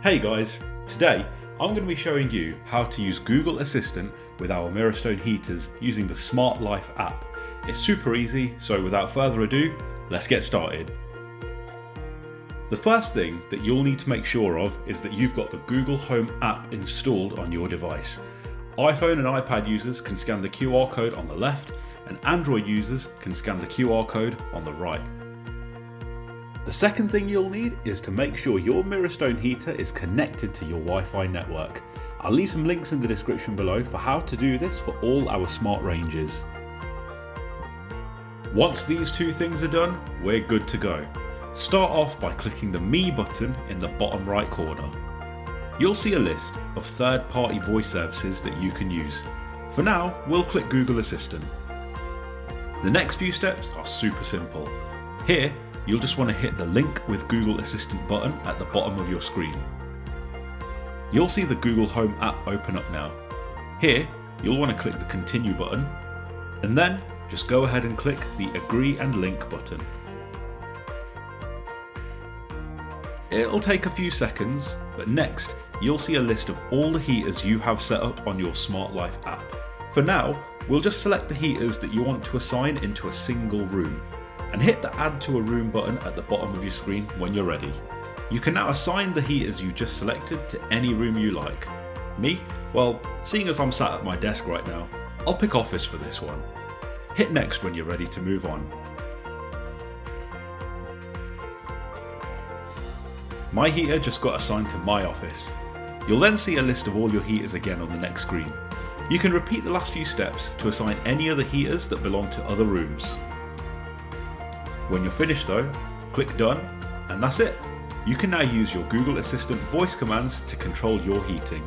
Hey guys, today I'm going to be showing you how to use Google Assistant with our Mirrorstone heaters using the Smart Life app. It's super easy, so without further ado, let's get started. The first thing that you'll need to make sure of is that you've got the Google Home app installed on your device. iPhone and iPad users can scan the QR code on the left and Android users can scan the QR code on the right. The second thing you'll need is to make sure your Mirrorstone heater is connected to your Wi-Fi network. I'll leave some links in the description below for how to do this for all our smart ranges. Once these two things are done, we're good to go. Start off by clicking the Me button in the bottom right corner. You'll see a list of third-party voice services that you can use. For now, we'll click Google Assistant. The next few steps are super simple. Here, you'll just want to hit the link with Google Assistant button at the bottom of your screen. You'll see the Google Home app open up now. Here, you'll want to click the continue button, and then just go ahead and click the agree and link button. It'll take a few seconds, but next you'll see a list of all the heaters you have set up on your Smart Life app. For now, we'll just select the heaters that you want to assign into a single room and hit the add to a room button at the bottom of your screen when you're ready. You can now assign the heaters you just selected to any room you like. Me? Well, seeing as I'm sat at my desk right now, I'll pick office for this one. Hit next when you're ready to move on. My heater just got assigned to my office. You'll then see a list of all your heaters again on the next screen. You can repeat the last few steps to assign any other heaters that belong to other rooms. When you're finished though, click done and that's it. You can now use your Google Assistant voice commands to control your heating.